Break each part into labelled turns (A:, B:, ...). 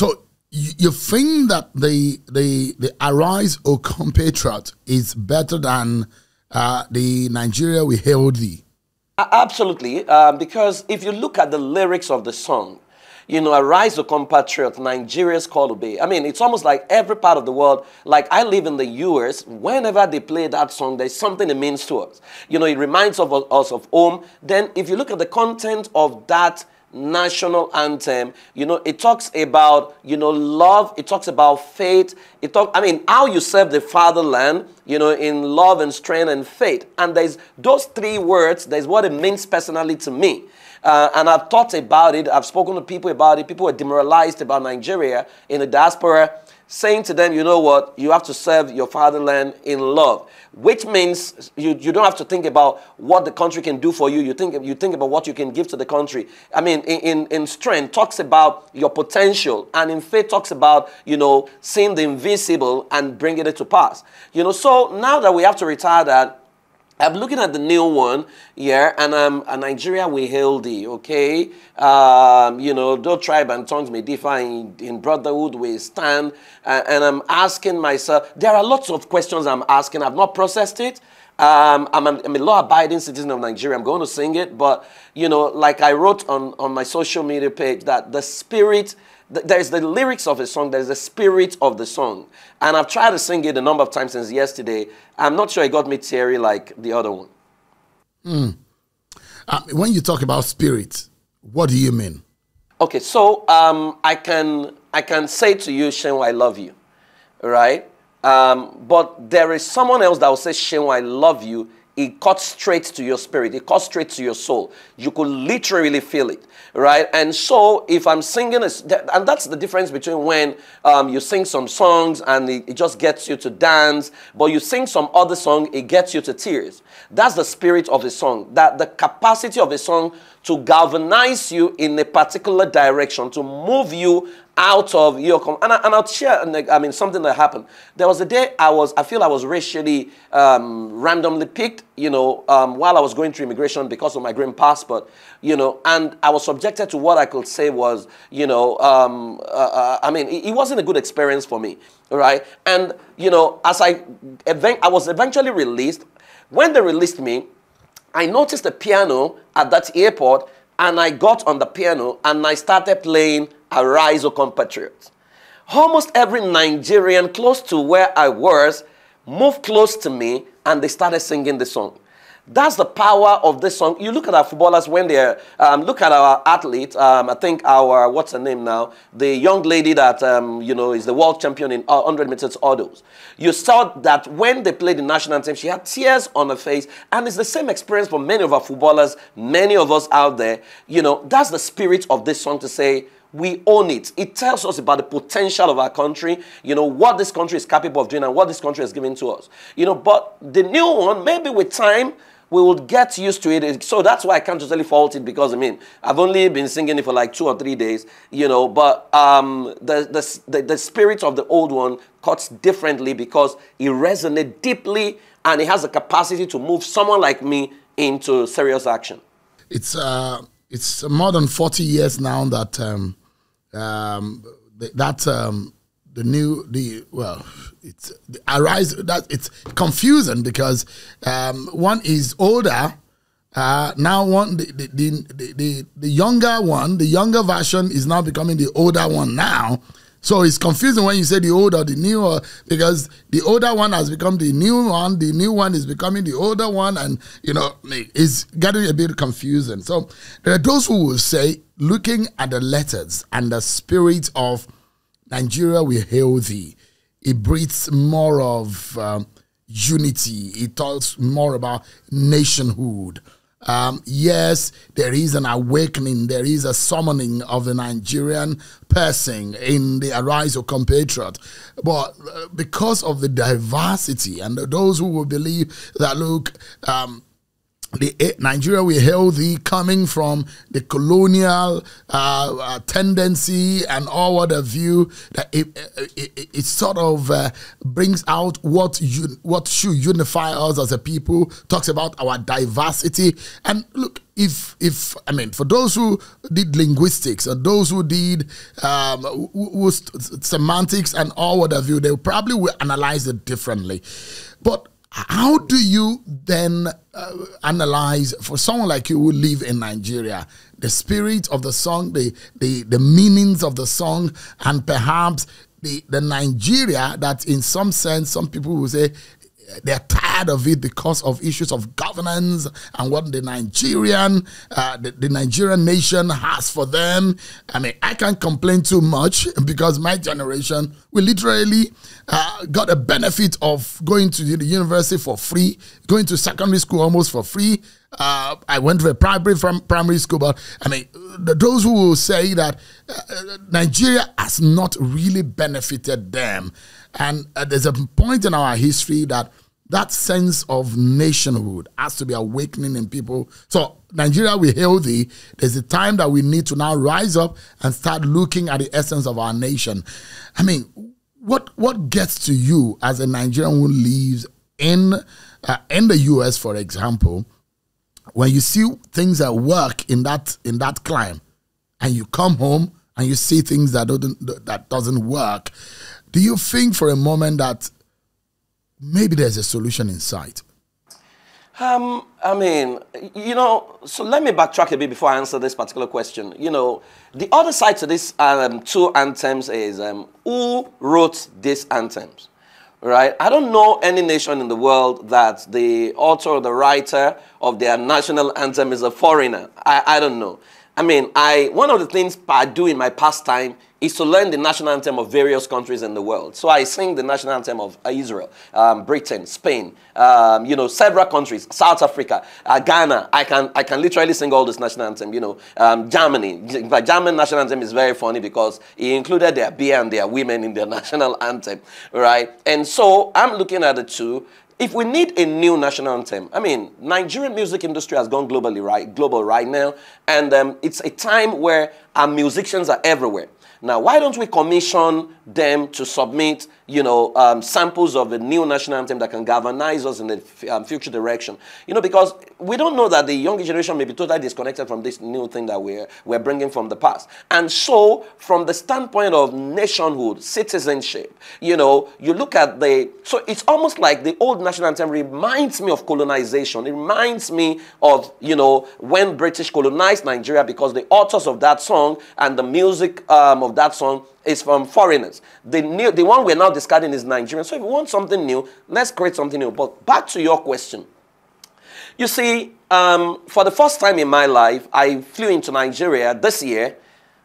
A: so you, think that the the the Arise, O compatriot, is better than uh, the Nigeria we hailed thee?
B: Absolutely, um, because if you look at the lyrics of the song, you know, arise, O compatriot, Nigeria's call to be. I mean, it's almost like every part of the world, like I live in the US, whenever they play that song, there's something it means to us. You know, it reminds of us of home. Then if you look at the content of that national anthem. You know it talks about you know love. It talks about faith. It talk i mean how you serve the fatherland you know in love and strength and faith. And there's those three words there's what it means personally to me. Uh, and I've thought about it. I've spoken to people about it. People are demoralized about Nigeria in the diaspora, saying to them, you know what, you have to serve your fatherland in love, which means you, you don't have to think about what the country can do for you. You think, you think about what you can give to the country. I mean, in, in, in strength, talks about your potential, and in faith, talks about, you know, seeing the invisible and bringing it to pass. You know, so now that we have to retire that, I'm looking at the new one here, and I'm a Nigeria we hail thee, okay? Um, you know, though tribe and tongues may differ, in, in brotherhood we stand. Uh, and I'm asking myself, there are lots of questions I'm asking. I've not processed it. Um, I'm, a, I'm a law-abiding citizen of Nigeria. I'm going to sing it, but, you know, like I wrote on, on my social media page, that the spirit there's the lyrics of the song, there's the spirit of the song. And I've tried to sing it a number of times since yesterday. I'm not sure it got me teary like the other one.
A: Mm. When you talk about spirit, what do you mean?
B: Okay, so um, I can I can say to you, Seun, I love you, right? Um, but there is someone else that will say, Seun, I love you it cuts straight to your spirit. It cuts straight to your soul. You could literally feel it, right? And so, if I'm singing, a, and that's the difference between when um, you sing some songs and it, it, just gets you to dance, but you sing some other song, it gets you to tears. That's the spirit of the song. That the capacity of a song to galvanize you in a particular direction, to move you out of your com- and, I, and I'll share I mean something that happened. There was a day I was I feel I was racially um, randomly picked you know um, while I was going through immigration because of my green passport you know and I was subjected to what I could say was you know um, uh, uh, I mean it, it, wasn't a good experience for me right? And you know as I event- I was eventually released. When they released me I noticed a piano at that airport and I got on the piano and I started playing Arise, O compatriots. Almost every Nigerian close to where I was moved close to me and they started singing the song. That's the power of this song. You look at our footballers when they're, um, look at our athlete. Um, I think our, what's her name now? The young lady that, um, you know, is the world champion in 100 meters hurdles. You saw that when they played the national team, she had tears on her face. And it's the same experience for many of our footballers, many of us out there. You know, that's the spirit of this song to say, we own it. It tells us about the potential of our country, you know, what this country is capable of doing and what this country has given to us. You know, but the new one, maybe with time, we would get used to it. So that's why I can't totally fault it because I mean, I've only been singing it for like two or three days, you know, but um, the, the, the, the spirit of the old one cuts differently because it resonates deeply and it has the capacity to move someone like me into serious action.
A: It's, uh, it's more than 40 years now that um, um, that um, the new the well it's the arise that it's confusing because um, one is older uh, now one the the, the the, the younger one the younger version is now becoming the older one now so it's confusing when you say the older the new, or, because the older one has become the new one, the new one is becoming the older one, and you know it's getting a bit confusing. So there are those who will say, looking at the letters and the spirit of Nigeria, we hail thee. It breathes more of um, unity. It talks more about nationhood. Um, yes, there is an awakening, there is a summoning of the Nigerian person in the Arise, O Compatriot. But uh, because of the diversity and those who will believe that, look, um, the eh, Nigeria we hail thee coming from the colonial uh, uh, tendency and all have you that it, it, it, it sort of uh, brings out what you what should unify us as a people talks about our diversity. And look if if I mean for those who did linguistics and those who did um, who, who semantics and all have you they probably will analyze it differently. But how do you then uh, analyze for someone like you who live in Nigeria the spirit of the song, the the the meanings of the song, and perhaps the the Nigeria that in some sense some people will say they're tired of it because of issues of governance and what the Nigerian, uh, the, the, Nigerian nation has for them. I mean, I can't complain too much because my generation, we literally uh, got a benefit of going to the university for free, going to secondary school almost for free. Uh, I went to a primary from primary school, but I mean, those who will say that uh, Nigeria has not really benefited them, and uh, there's a point in our history that that sense of nationhood has to be awakening in people. So, Nigeria, we hail thee. There's a time that we need to now rise up and start looking at the essence of our nation. I mean, what what gets to you as a Nigerian who lives in uh, in the US, for example, when you see things that work in that in that climb, and you come home and you see things that don't that doesn't work, do you think for a moment that maybe there's a solution in sight?
B: Um, I mean, you know, so let me backtrack a bit before I answer this particular question. You know, the other side to these um, two anthems is um, who wrote these anthems, right? I don't know any nation in the world that the author or the writer of their national anthem is a foreigner. I, I don't know. I mean, I one of the things I do in my pastime is to learn the national anthem of various countries in the world. So I sing the national anthem of Israel, um, Britain, Spain, um, you know, several countries, South Africa, uh, Ghana. I can, I can literally sing all this national anthem, you know, um, Germany. The German national anthem is very funny because it included their beer and their women in their national anthem, right? And so I'm looking at the two if we need a new national anthem, I mean, Nigerian music industry has gone globally right, global right now, and um, it's a time where our musicians are everywhere. Now, why don't we commission them to submit, you know, um, samples of a new national anthem that can galvanize us in the um, future direction? You know, because we don't know that the younger generation may be totally disconnected from this new thing that we're, we're bringing from the past. And so, from the standpoint of nationhood, citizenship, you know, you look at the, so it's almost like the old national anthem reminds me of colonization. It reminds me of, you know, when British colonized Nigeria because the authors of that song and the music um, of that song is from foreigners. The, new, the one we're now discarding is Nigerian. So if you want something new, let's create something new. But back to your question. You see, um, for the first time in my life, I flew into Nigeria this year,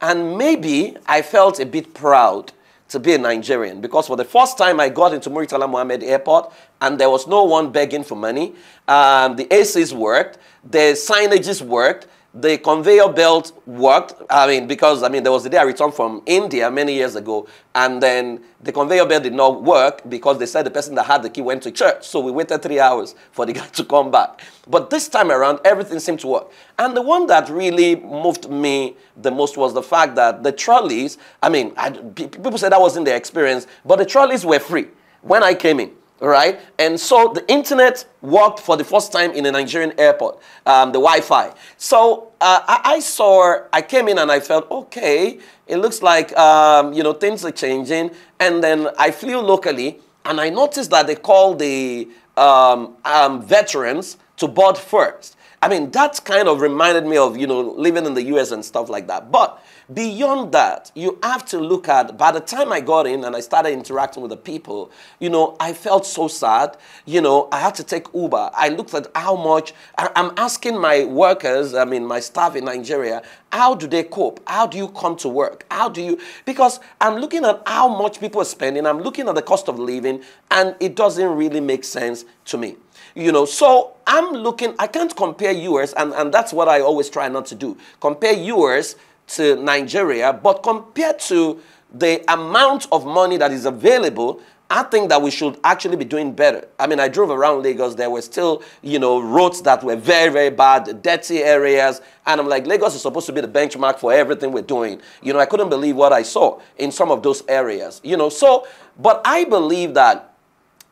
B: and maybe I felt a bit proud to be a Nigerian because for the first time I got into Muritala Muhammed Airport and there was no one begging for money. Um, the ACs worked, the signages worked, the conveyor belt worked. I mean, because I mean, there was the day I returned from India many years ago, and then the conveyor belt did not work because they said the person that had the key went to church. So we waited three hours for the guy to come back. But this time around, everything seemed to work. And the one that really moved me the most was the fact that the trolleys. I mean, I, people said that wasn't their experience, but the trolleys were free when I came in right? And so the internet worked for the first time in a Nigerian airport, um, the Wi-Fi. So uh, I, I, saw, I came in and I felt, okay, it looks like, um, you know, things are changing. And then I flew locally and I noticed that they called the um, um veterans to board first. I mean, that kind of reminded me of, you know, living in the US and stuff like that. But Beyond that, you have to look at, by the time I got in and I started interacting with the people, you know, I felt so sad. You know, I had to take Uber. I looked at how much, I'm asking my workers, I mean, my staff in Nigeria, how do they cope? How do you come to work? How do you, because I'm looking at how much people are spending, I'm looking at the cost of living, and it doesn't really make sense to me you know so i'm looking i can't compare yours and, and that's what i always try not to do compare yours to Nigeria, but compared to the amount of money that is available I think that we should actually be doing better. I mean, I drove around Lagos. There were still, you know, roads that were very, very bad, dirty areas. And I'm like, Lagos is supposed to be the benchmark for everything we're doing. You know, I couldn't believe what I saw in some of those areas. You know, so, but I believe that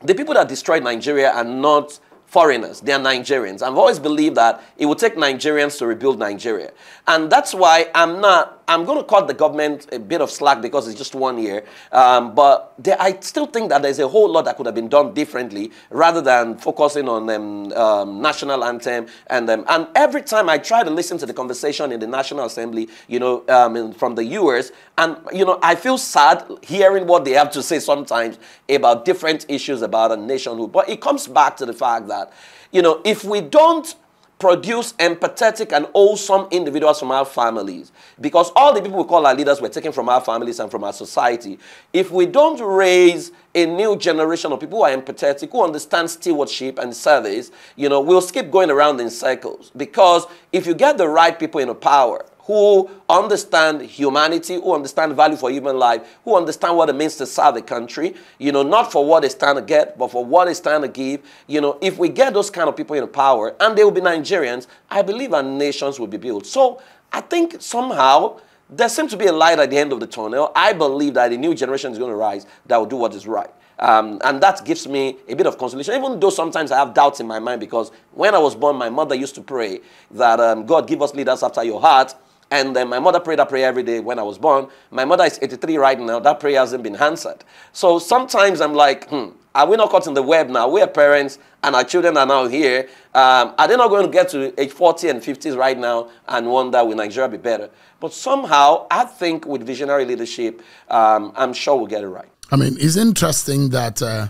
B: the people that destroyed Nigeria are not foreigners, they are Nigerians. I've always believed that it would take Nigerians to rebuild Nigeria. And that's why I'm not, I'm going to cut the government a bit of slack because it's just one year. Um, but there, I still think that there's a whole lot that could have been done differently rather than focusing on um, um, national anthem. And, um, and every time I try to listen to the conversation in the National Assembly, you know, um, in, from the US, and, you know, I feel sad hearing what they have to say sometimes about different issues about a nationhood. But it comes back to the fact that, you know, if we don't produce empathetic and wholesome individuals from our families. Because all the people we call our leaders were taken from our families and from our society. If we don't raise a new generation of people who are empathetic, who understand stewardship and service, you know, we'll keep going around in circles. Because if you get the right people in power, who understand humanity, who understand value for human life, who understand what it means to serve the country, you know, not for what it's trying to get, but for what it's trying to give. You know, if we get those kind of people in power, and they will be Nigerians, I believe our nations will be built. So I think somehow there seems to be a light at the end of the tunnel. I believe that a new generation is going to rise that will do what is right. Um, and that gives me a bit of consolation, even though sometimes I have doubts in my mind because when I was born, my mother used to pray that um, God give us leaders after your heart. And then my mother prayed that prayer every day when I was born. My mother is 83 right now. That prayer hasn't been answered. So sometimes I'm like, hmm, are we not caught in the web now? We're parents and our children are now here. Um, are they not going to get to age 40 and 50s right now and wonder, will Nigeria be better? But somehow, I think with visionary leadership, um, I'm sure we'll get it right.
A: I mean, it's interesting that uh,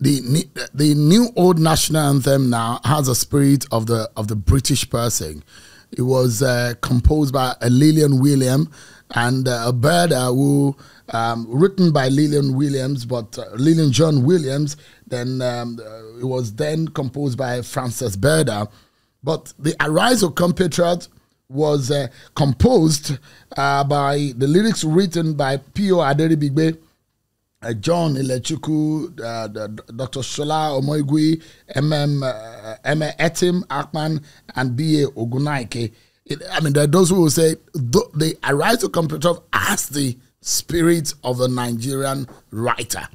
A: the the new old national anthem now has a spirit of the of the British person. It was uh, composed by uh, Lillian William and uh, a bird uh, who um, written by Lillian Williams, but uh, Lillian Jean Williams. Then um, it was then composed by Frances Berda. But the Arise, O Compatriot was uh, composed uh, by the lyrics written by P.O. Aderibigbe uh, John Ilechukwu, uh, Dr. Shola Omoigui, MM, uh, M. Etim Akpan, and B.A. Ogunnaike. It, I mean, there are those who will say they Arise, O Compatriot as the spirit of a Nigerian writer.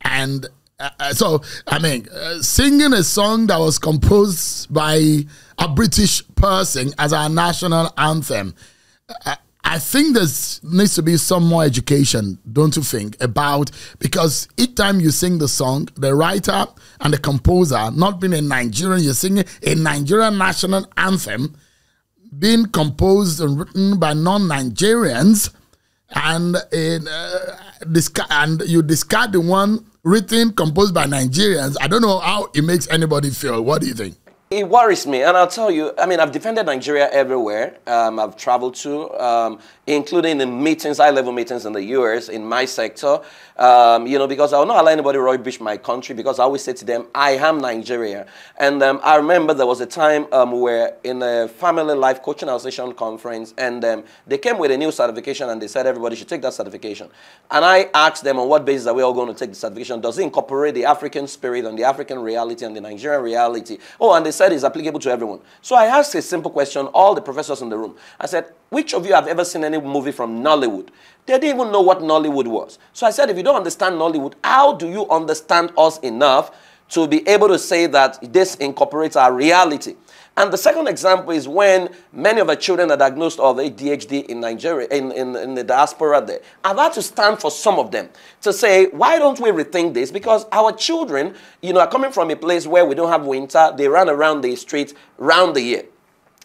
A: And uh, uh, so, I mean, uh, singing a song that was composed by a British person as our national anthem. Uh, I think there needs to be some more education, don't you think, about because each time you sing the song, the writer and the composer, not being a Nigerian, you're singing a Nigerian national anthem being composed and written by non-Nigerians, and in, uh, and you discard the one written composed by Nigerians. I don't know how it makes anybody feel. What do you think?
B: It worries me, and I'll tell you. I mean, I've defended Nigeria everywhere. Um, I've traveled to, um, including in meetings, high-level meetings in the U.S. in my sector. Um, you know, because I will not allow anybody to rubbish my country. Because I always say to them, I am Nigeria. And um, I remember there was a time um, where in a family life coaching association conference, and um, they came with a new certification, and they said everybody should take that certification. And I asked them on what basis are we all going to take the certification? Does it incorporate the African spirit and the African reality and the Nigerian reality? Oh, and they said it's applicable to everyone. So I asked a simple question, all the professors in the room. I said, which of you have ever seen any movie from Nollywood? They didn't even know what Nollywood was. So I said, if you don't understand Nollywood, how do you understand us enough to be able to say that this incorporates our reality? And the second example is when many of the children are diagnosed of ADHD in Nigeria, in, in, in the diaspora there. I've had to stand for some of them to say, why don't we rethink this? Because our children, you know, are coming from a place where we don't have winter. They run around the streets round the year.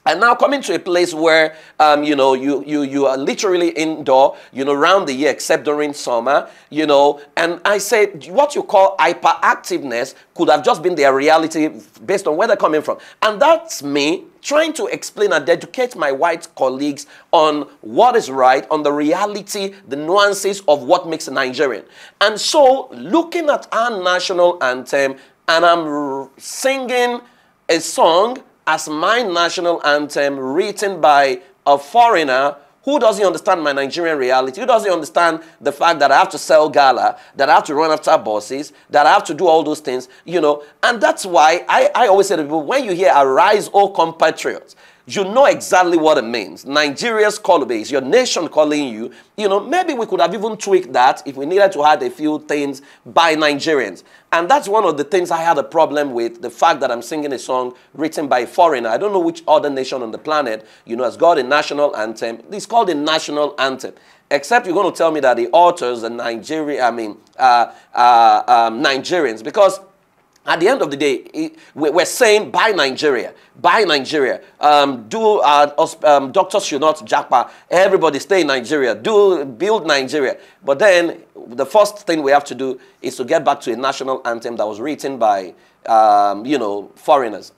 B: And now coming to a place where, um, you know, you, you, you are literally indoor, you know, around the year, except during summer, you know. And I said, what you call hyperactiveness could have just been their reality based on where they're coming from. And that's me trying to explain and educate my white colleagues on what is right, on the reality, the nuances of what makes a Nigerian. And so, looking at our national anthem, and I'm singing a song as my national anthem written by a foreigner Who doesn't understand my Nigerian reality? Who doesn't understand the fact that I have to sell gala, that I have to run after bosses, that I have to do all those things, you know? And that's why I, I always say to people, when you hear arise, O compatriots, you know exactly what it means. Nigeria's call base, your nation calling you. You know, maybe we could have even tweaked that if we needed to add a few things by Nigerians. And that's one of the things I had a problem with the fact that I'm singing a song written by a foreigner. I don't know which other nation on the planet, you know, has got a national anthem. It's called a national anthem. Except you're going to tell me that the authors are Nigerian, I mean, uh, uh, um, Nigerians, because at the end of the day, we're saying buy Nigeria, buy Nigeria. Um, do uh, um, doctors should not japa. Everybody stay in Nigeria. Do build Nigeria. But then the first thing we have to do is to get back to a national anthem that was written by um, you know foreigners.